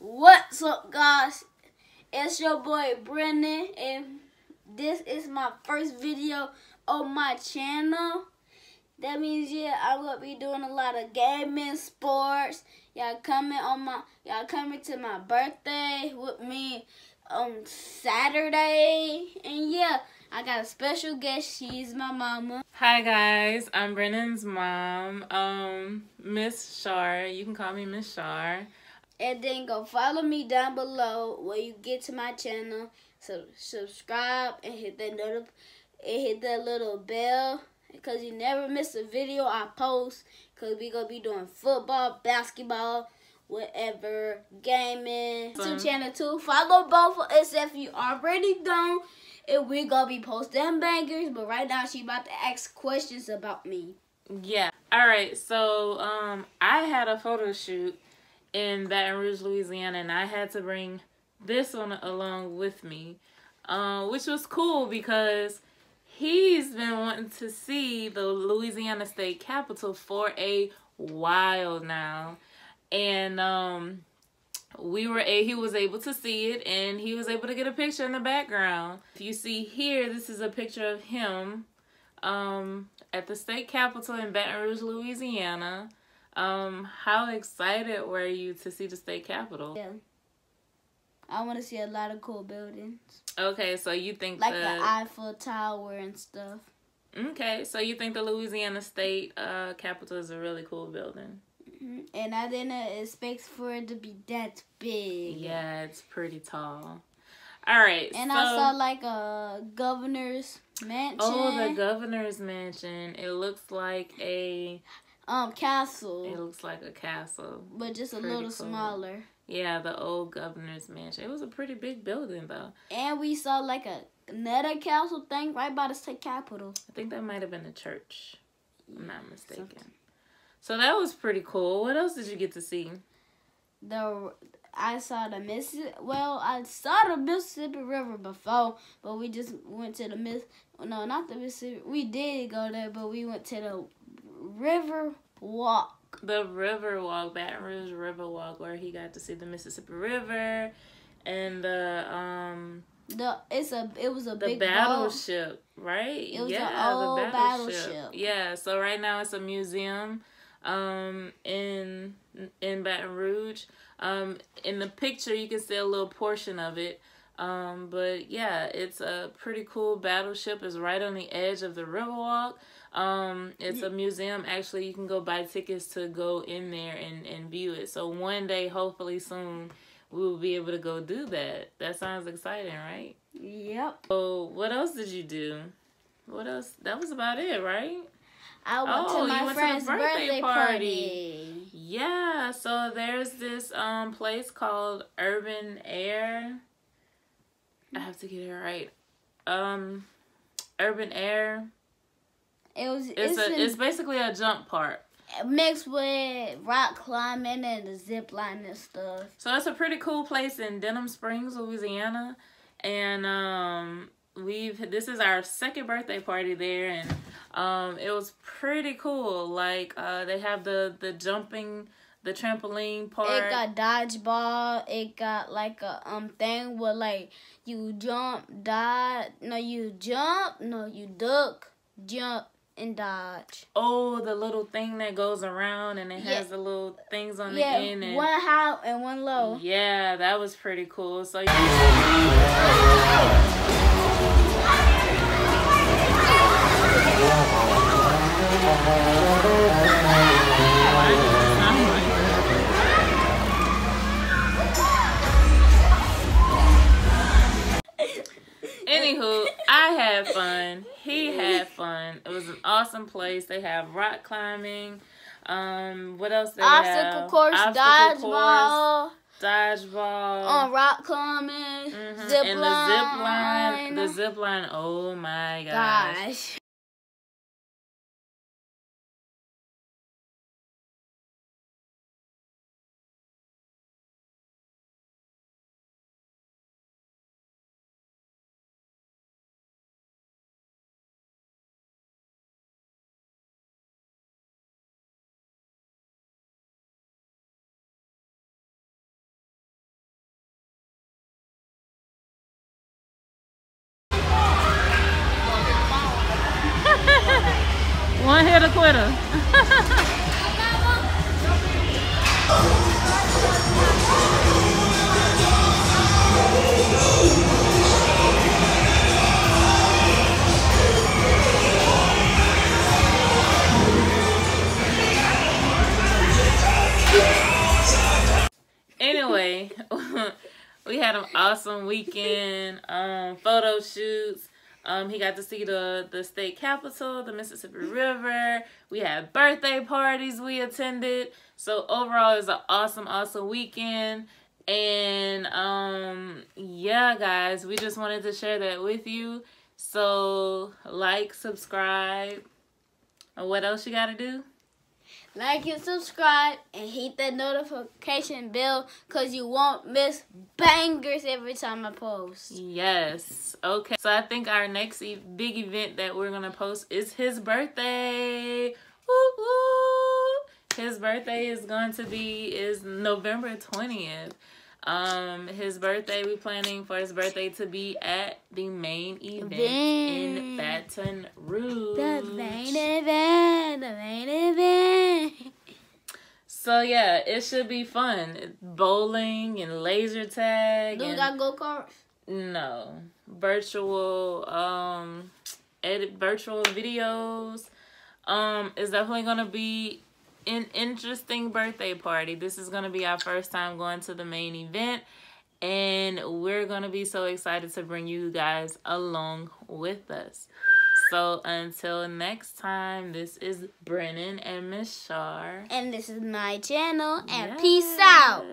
What's up, guys? It's your boy Brennan, and this is my first video on my channel. That means, yeah, I'm gonna be doing a lot of gaming, sports. Y'all coming on my, y'all coming to my birthday with me on Saturday, and yeah, I got a special guest. She's my mama. Hi guys, I'm Brennan's mom, um, Miss Char. You can call me Miss Char. And then go follow me down below where you get to my channel. So subscribe and hit that noti- and hit that little bell because you never miss a video I post. Cause we gonna be doing football, basketball, whatever, gaming. To Fun. channel two, follow both of us if you already don't. And we gonna be posting bangers. But right now she about to ask questions about me. Yeah. All right. So, um, I had a photo shoot in Baton Rouge, Louisiana, and I had to bring this one along with me, uh, which was cool because he's been wanting to see the Louisiana State Capitol for a while now, and um, we were a he was able to see it, and he was able to get a picture in the background. If you see here, this is a picture of him um, at the state capitol in Baton Rouge, Louisiana. Um, how excited were you to see the state capitol? Yeah. I want to see a lot of cool buildings. Okay, so you think Like the, the Eiffel Tower and stuff. okay, so you think the Louisiana State uh, Capitol is a really cool building? Mhm. And I didn't expect for it to be that big. Yeah, it's pretty tall. All right, And so, I saw like a governor's mansion. oh the governor's mansion. It looks like a um castle, it looks like a castle. but just a pretty little cool. smaller. Yeah, the old governor's mansion. It was a pretty big building though. And we saw like a another castle thing right by the state capitol. I think that might have been a church. I'm not mistaken. something. So that was pretty cool. What else did you get to see? The I saw the Mississippi. Well, I saw the Mississippi River before, but we just went to the Miss. No, not the Mississippi. We did go there, but we went to the river walk. The river walk, Baton Rouge River Walk, where he got to see the Mississippi River and the um The it's a it was a the big boat. battleship, right? It was an yeah, old the battleship. Yeah, so right now it's a museum um in in Baton Rouge. Um in the picture you can see a little portion of it. Um but yeah, it's a pretty cool battleship. It's right on the edge of the Riverwalk. Um it's a museum actually you can go buy tickets to go in there and and view it. So one day hopefully soon we will be able to go do that. That sounds exciting, right? Yep. So what else did you do? What else? That was about it, right? I went Oh, to my went to friend's birthday birthday, party. party. Yeah. So there's this um place called Urban Air. Have to get it right. Um, Urban Air. It was It's, it's, a it's basically a jump park. mixed with rock climbing and the zip line and stuff. So it's a pretty cool place in Denham Springs, Louisiana, and um, we've this is our second birthday party there, and um, it was pretty cool. Like uh, they have the the jumping, the trampoline part. It got dodgeball. It got like a um thing where like you jump, dodge. No, you jump. No, you duck, jump, and dodge. oh, the little thing that goes around, and it Yeah. has the little things on Yeah, the end. And, one high and one low. Yeah, that was pretty cool. So Anywho, awesome place. They have rock climbing. Um, what else they Obstacle have? course, Obstacle dodgeball, course, dodgeball. um, rock climbing, Mhm. zip and line. the zip line, the zip line. Oh my gosh! Gosh. One hitter quitter. anyway, we had an awesome weekend. Um, photo shoots. Um, he got to see the the state capitol, the Mississippi River. We had birthday parties we attended. So overall, it was an awesome, awesome weekend. And um, yeah, guys, we just wanted to share that with you. So like, subscribe. What else you got to do? Like and subscribe and hit that notification bell because you won't miss bangers every time I post. Yes. Okay. So I think our next e big event that we're going to post is his birthday. Woo woo. His birthday is going to be is November 20th. Um, his birthday, we planning for his birthday to be at the main event in Baton Rouge. The main event, the main event. So yeah, it should be fun. Bowling and laser tag. Do and, got go karts? No, virtual um, edit virtual videos. Um, is definitely gonna be an interesting birthday party. This is going to be our first time going to the main event. And we're going to be so excited to bring you guys along with us. So until next time, this is Brennan and Miss Char. And this is my channel. And yes. peace out.